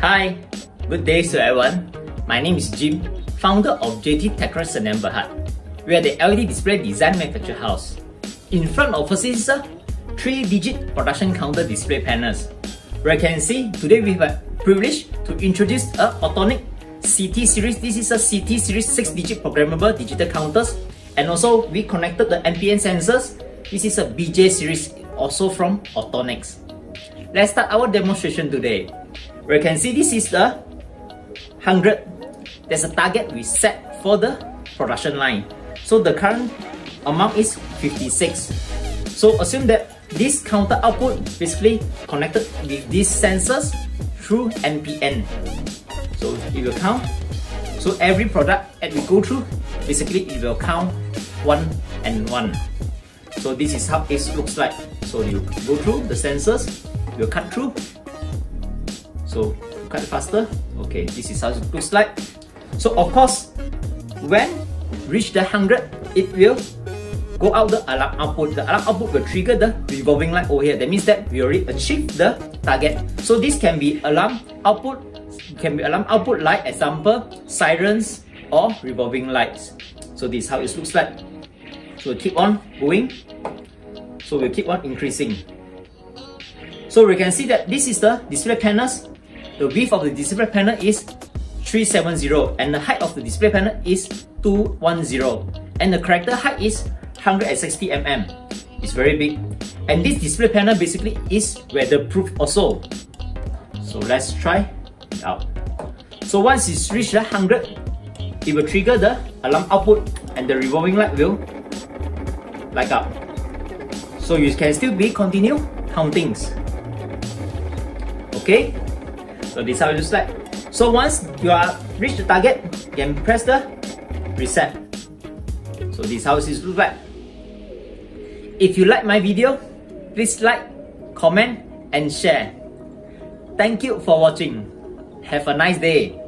Hi, good day to everyone. My name is Jim, founder of JT Techtronics Sdn Bhd. We are the LED display design manufacturer house. In front of us is a 3-digit production counter display panels. Where you can see, today we have privilege to introduce a Autonic CT series. This is a CT series 6-digit programmable digital counters. And also, we connected the NPN sensors. This is a BJ series, also from Autonics. Let's start our demonstration today. You can see this is the 100. There's a target we set for the production line. So the current amount is 56. So assume that this counter output basically connected with these sensors through NPN. So it will count. So every product that we go through, basically it will count one and one. So this is how it looks like. So you go through the sensors, you cut through. So cut faster. Okay, this is how it looks like. So of course, when reach the 100, it will go out the alarm output. The alarm output will trigger the revolving light over here. That means that we already achieved the target. So this can be alarm output, can be alarm output light, example, sirens or revolving lights. So this is how it looks like. So we'll keep on going. So we'll keep on increasing. So we can see that this is the display panels. The width of the display panel is 370 and the height of the display panel is 210 and the character height is 160 mm. It's very big. And this display panel basically is weatherproof also. So let's try it out. So once it's reached the 100, it will trigger the alarm output and the revolving light will light up. So you can still be continue countings. Okay? So this is how looks like. So once you are reach the target, you can press the reset. So this is how it looks like. If you like my video, please like, comment and share. Thank you for watching. Have a nice day.